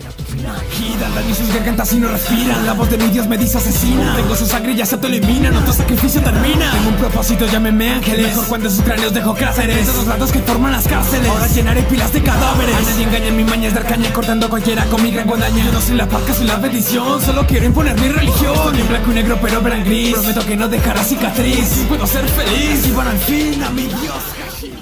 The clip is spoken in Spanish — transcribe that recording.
será tu final Giran, daño sus gargantas y no respiran. La voz de mi Dios me dice asesina. Tengo su sangre y ya se te elimina. No tu sacrificio termina. Tengo un propósito, llámeme ángeles. Mejor cuando sus cráneos dejo cráteres De los lados que forman las cárceles. Ahora llenaré pilas de cadáveres. A nadie engaña, mi maña es dar caña Cortando cualquiera con mi gran guadaña. Yo no soy la parca, soy la bendición. Solo quiero imponer mi religión. Estoy en blanco y negro pero verán gris. Prometo que no dejará cicatriz. Puedo ser feliz. Y van al fin a mi Dios.